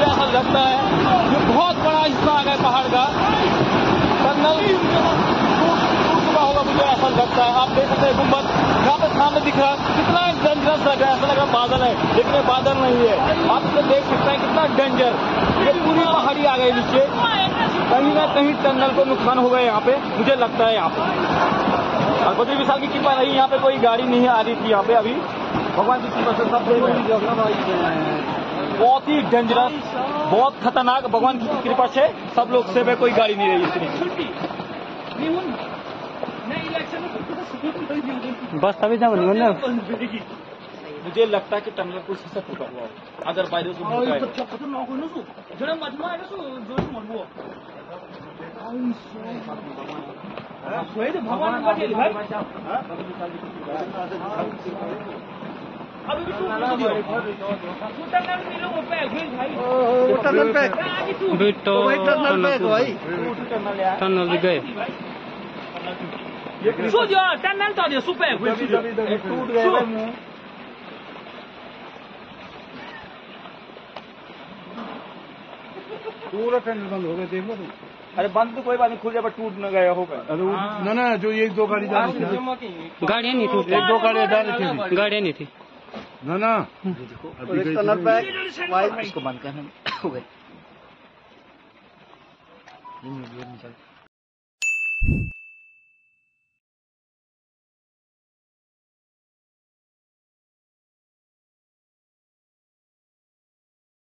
जैसा लगता है। ये बहुत बड़ा हिस्सा आ गया पहाड़ का। कर्नल चुका होगा मुझे ऐसा लगता है। आप देख सकते हैं गुंबद। यहाँ पे सामने दिख रहा है। कितना डेंजरस लग रहा है। ऐसा लग रहा बादल है। लेकिन बादल नहीं है। आप इसे देख सकते हैं कितना डेंजर ये पूरी पहाड़ी आ गई नीचे। कहीं ना कहीं टनल को नुकसान होगा यहाँ पे। मुझे लगता है यहाँ पे। और बद्री विशाल की कृपा रही। यहाँ पे कोई गाड़ी नहीं आ रही थी यहाँ पे अभी। भगवान की कृपा से बहुत ही डेंजरस बहुत खतरनाक। भगवान की कृपा से सब लोग से कोई गाड़ी नहीं रही इतनी बस तभी जाओ नहीं ना मुझे लगता है कि टनल कुछ से टूटा हुआ है। अगर में होता है। तो तो टनल पैक। टनल पैक भाई। टनल गए। पूरा टनल बंद हो गया देखो तुम। अरे बंद तो कोई बात नहीं खुल जाए पर टूट न गया होगा अरे ना ना जो एक दो गाड़ी जा रही थी। गाड़ियाँ नहीं थी एक दो गाड़ियाँ जा रही थी। गाड़ियाँ नहीं थी। ना ना। देखो टनल थी। इसको बंद करना हो गए।